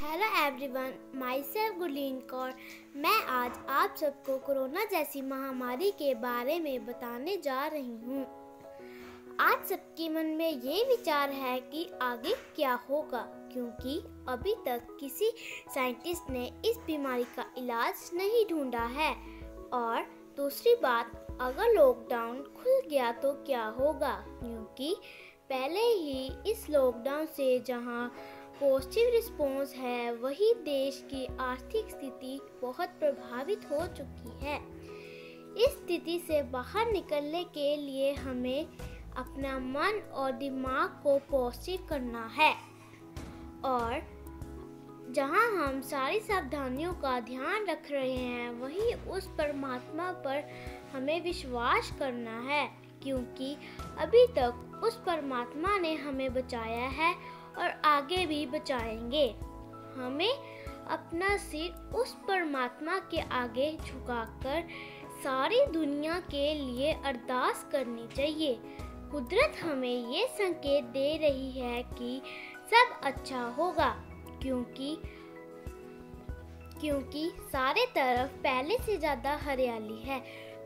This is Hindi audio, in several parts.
Hello everyone myself Gurleen Kaur मैं आज आप सबको कोरोना जैसी महामारी के बारे में बताने जा रही हूँ। आज सबके मन में ये विचार है कि आगे क्या होगा, क्योंकि अभी तक किसी साइंटिस्ट ने इस बीमारी का इलाज नहीं ढूंढा है। और दूसरी बात, अगर लॉकडाउन खुल गया तो क्या होगा? क्योंकि पहले ही इस लॉकडाउन से जहाँ पॉजिटिव रिस्पॉन्स है, वही देश की आर्थिक स्थिति बहुत प्रभावित हो चुकी है। इस स्थिति से बाहर निकलने के लिए हमें अपना मन और दिमाग को पॉजिटिव करना है। और जहाँ हम सारी सावधानियों का ध्यान रख रहे हैं, वहीं उस परमात्मा पर हमें विश्वास करना है, क्योंकि अभी तक उस परमात्मा ने हमें बचाया है और आगे भी बचाएँगे। हमें अपना सिर उस परमात्मा के आगे झुकाकर सारी दुनिया के लिए अरदास करनी चाहिए। कुदरत हमें ये संकेत दे रही है कि सब अच्छा होगा, क्योंकि क्योंकि सारे तरफ़ पहले से ज़्यादा हरियाली है।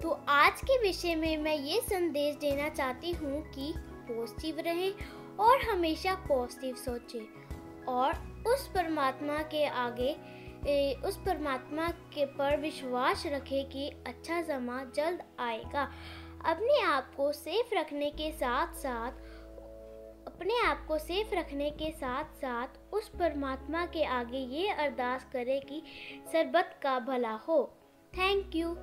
तो आज के विषय में मैं ये संदेश देना चाहती हूँ कि पॉजिटिव रहें और हमेशा पॉजिटिव सोचें। और उस परमात्मा के आगे उस परमात्मा के पर विश्वास रखें कि अच्छा समा जल्द आएगा। अपने आप को सेफ़ रखने के साथ साथ अपने आप को सेफ़ रखने के साथ साथ उस परमात्मा के आगे ये अरदास करें कि सरबत का भला हो। Thank you